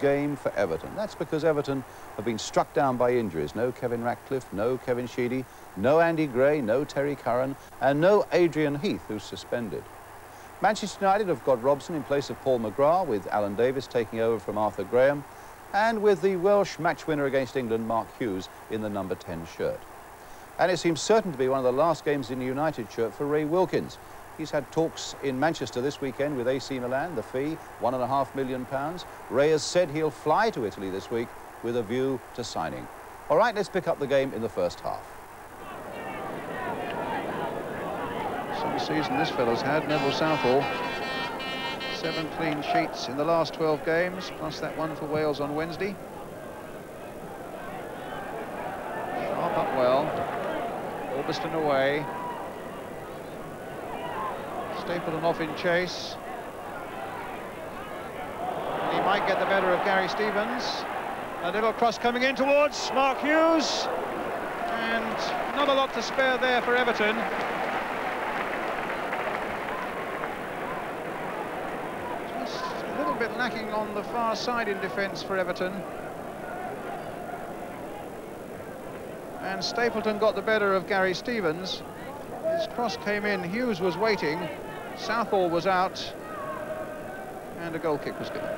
game for Everton. That's because Everton have been struck down by injuries. No Kevin Ratcliffe, no Kevin Sheedy, no Andy Gray, no Terry Curran, and no Adrian Heath, who's suspended. Manchester United have got Robson in place of Paul McGrath, with Alan Davies taking over from Arthur Graham, and with the Welsh match winner against England, Mark Hughes, in the number 10 shirt. And it seems certain to be one of the last games in the United shirt for Ray Wilkins. He's had talks in Manchester this weekend with AC Milan, the fee, one and a half million pounds. Ray has said he'll fly to Italy this week with a view to signing. All right, let's pick up the game in the first half. Some season this fellow's had, Neville Southall. Seven clean sheets in the last 12 games, plus that one for Wales on Wednesday. Sharp up well. Albiston away. Stapleton off in chase. And he might get the better of Gary Stevens. A little cross coming in towards Mark Hughes. And not a lot to spare there for Everton. Just a little bit lacking on the far side in defence for Everton. And Stapleton got the better of Gary Stevens. His cross came in, Hughes was waiting, Southall was out and a goal kick was given.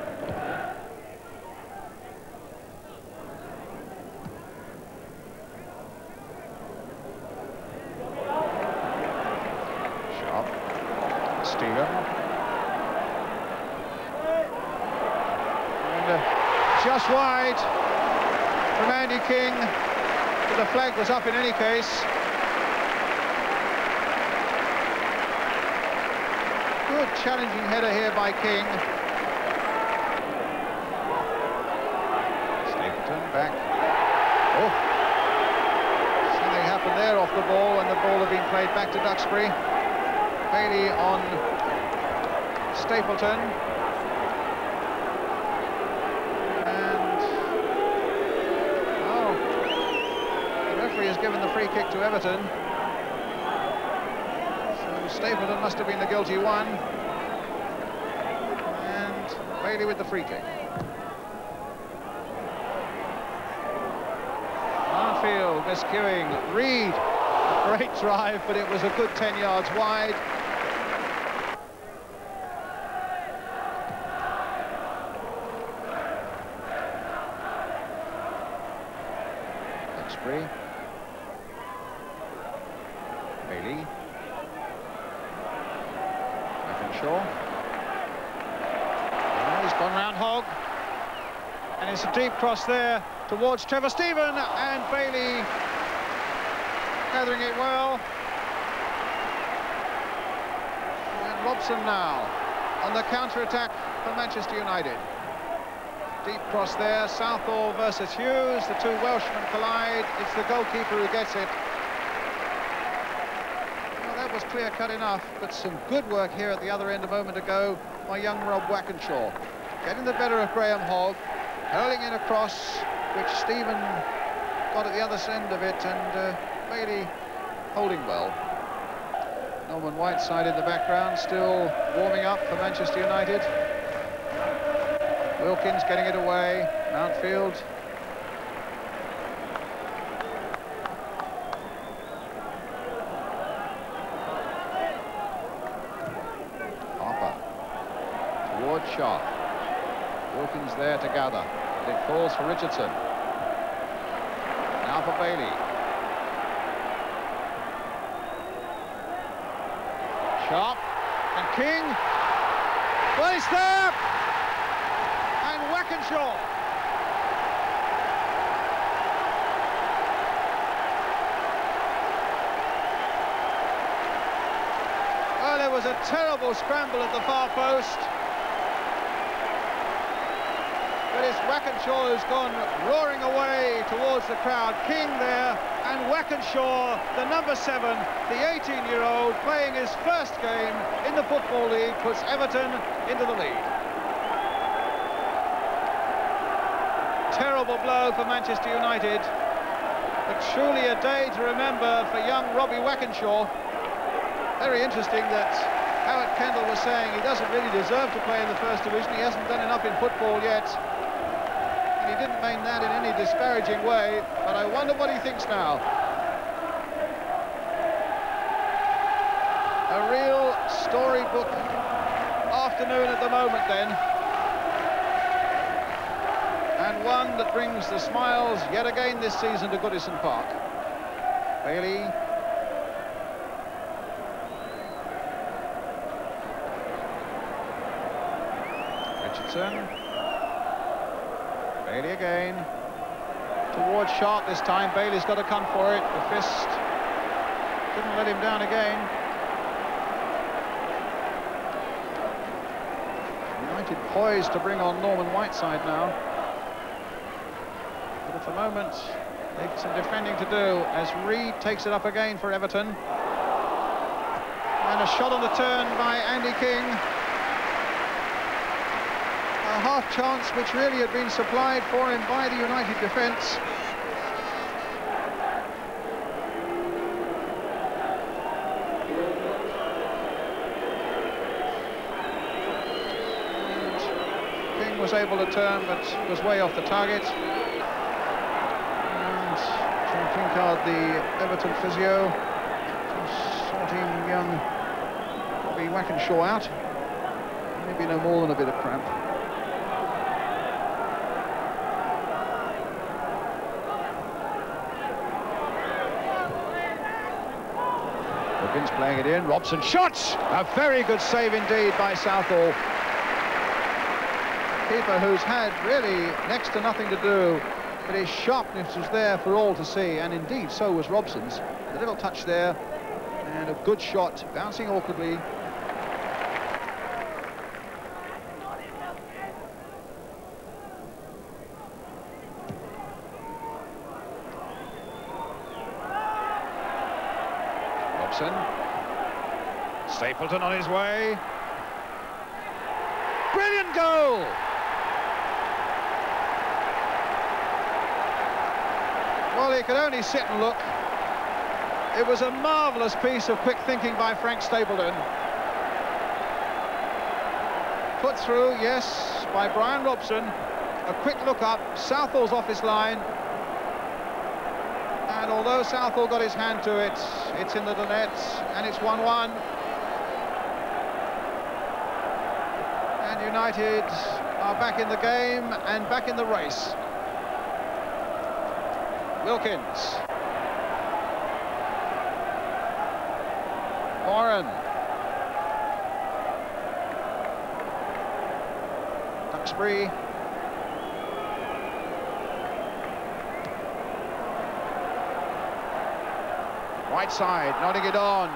Sharp. Steeler. And uh, just wide from Andy King. But the flag was up in any case. Good challenging header here by King. Stapleton back. Oh. Something happened there off the ball and the ball had been played back to Duxbury. Bailey on Stapleton. And... Oh. The referee has given the free kick to Everton. Stapleton must have been the guilty one. And Bailey with the free kick. Arfield miscuing. Reid, great drive, but it was a good 10 yards wide. Duxbury. And it's a deep cross there towards Trevor Steven and Bailey gathering it well. And Robson now on the counter-attack for Manchester United. Deep cross there, Southall versus Hughes. The two Welshmen collide. It's the goalkeeper who gets it Well, that was clear-cut enough, but some good work here at the other end a moment ago by young Rob Wakenshaw. Getting the better of Graham Hogg, hurling in a cross, which Steven got at the other end of it, and uh, Bailey holding well. Norman Whiteside in the background, still warming up for Manchester United. Wilkins getting it away, Mountfield shot. Wilkins there to gather. But it falls for Richardson. Now for Bailey. Sharp and King. Well, he's there! And Wakenshaw. Well, there was a terrible scramble at the far post. But it's Wakenshaw who's gone roaring away towards the crowd. King there, and Wakenshaw, the number seven, the 18-year-old, playing his first game in the Football League, puts Everton into the lead. Terrible blow for Manchester United, but truly a day to remember for young Robbie Wakenshaw. Very interesting that Howard Kendall was saying he doesn't really deserve to play in the first division. He hasn't done enough in football yet. He didn't mean that in any disparaging way, but I wonder what he thinks now. A real storybook afternoon at the moment then. And one that brings the smiles yet again this season to Goodison Park. Bailey Richardson. Bailey again. Towards Sharp this time. Bailey's got to come for it. The fist didn't let him down again. United poised to bring on Norman Whiteside now. But at the moment, they've some defending to do as Reid takes it up again for Everton. And a shot on the turn by Andy King half chance which really had been supplied for him by the United defence. King was able to turn but was way off the target. And John Clinkard, the Everton physio, sorting young Bobby Wakenshaw out. Maybe no more than a bit of cramp. Playing it in. Robson shots! A very good save indeed by Southall. Keeper who's had really next to nothing to do, but his sharpness was there for all to see, and indeed so was Robson's. A little touch there, and a good shot, bouncing awkwardly. Stapleton on his way. Brilliant goal! Well, he could only sit and look. It was a marvellous piece of quick thinking by Frank Stapleton. Put through, yes, by Brian Robson. A quick look up, Southall's off his line. And although Southall got his hand to it, it's in the net, and it's 1-1. United are back in the game and back in the race. Wilkins. Warren. Duxbury. Whiteside nodding it on.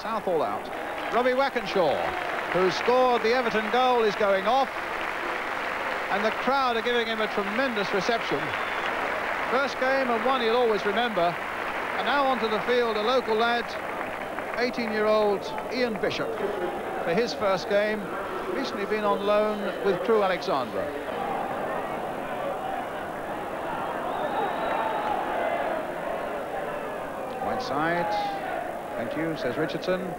Southall out. Robbie Wakenshaw, who scored the Everton goal, is going off. And the crowd are giving him a tremendous reception. First game and one he'll always remember. And now onto the field, a local lad, 18-year-old Ian Bishop, for his first game. Recently been on loan with Crewe Alexandra. Right Whiteside. Thank you, says Richardson.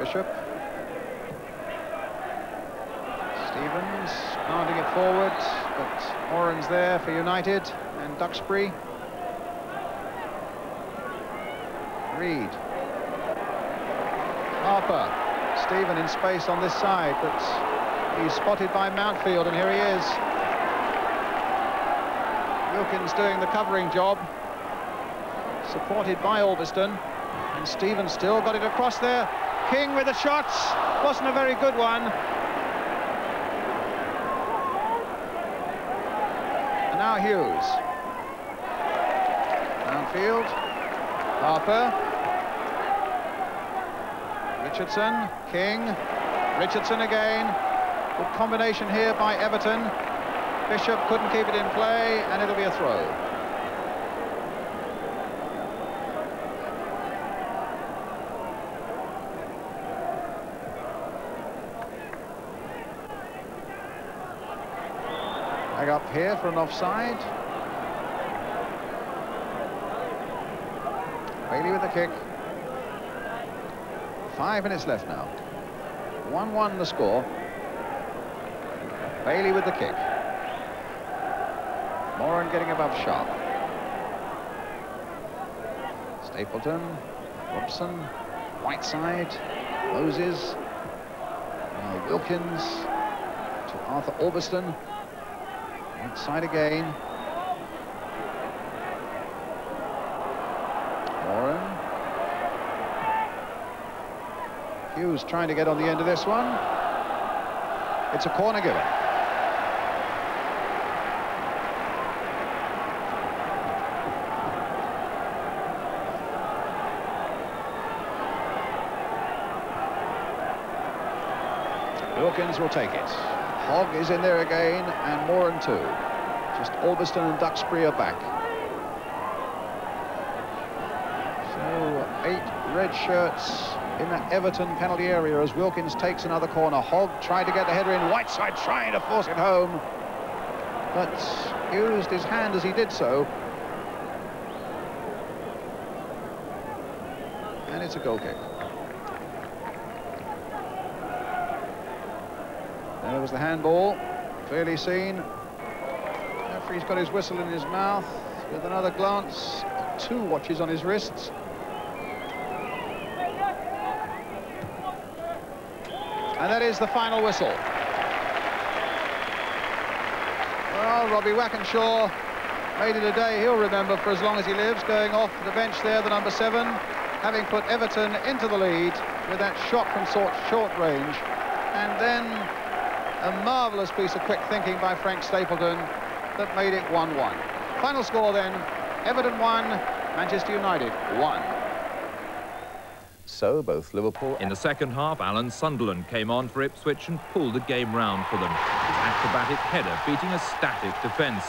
Bishop. Stevens pounding it forward, but Oran's there for United and Duxbury. Reid. Harper. Steven in space on this side, but he's spotted by Mountfield, and here he is. Wilkins doing the covering job, supported by Albiston, and Stevens still got it across there. King with the shots, wasn't a very good one. And now Hughes. Downfield, Harper. Richardson, King, Richardson again. Good combination here by Everton. Bishop couldn't keep it in play, and it'll be a throw. Here for an offside. Bailey with the kick. Five minutes left now. 1-1 the score. Bailey with the kick. Moran getting above Sharp. Stapleton, Robson, Whiteside, Moses, Wilkins to Arthur Albiston. Whiteside again. Moran. Hughes trying to get on the end of this one. It's a corner given. Wilkins will take it. Hogg is in there again, and more Moran too. Just Albiston and Duxbury are back. So eight red shirts in the Everton penalty area as Wilkins takes another corner. Hogg tried to get the header in. Whiteside trying to force it home, but used his hand as he did so. And it's a goal kick. There was the handball, clearly seen. Referee's got his whistle in his mouth with another glance, two watches on his wrists. And that is the final whistle. Well, Robbie Wakenshaw made it a day he'll remember for as long as he lives, going off the bench there, the number seven, having put Everton into the lead with that shot from short range. And then a marvellous piece of quick thinking by Frank Stapleton that made it 1-1. Final score then, Everton 1, Manchester United 1. So both Liverpool... In the second half, Alan Sunderland came on for Ipswich and pulled the game round for them. His acrobatic header beating a static defence.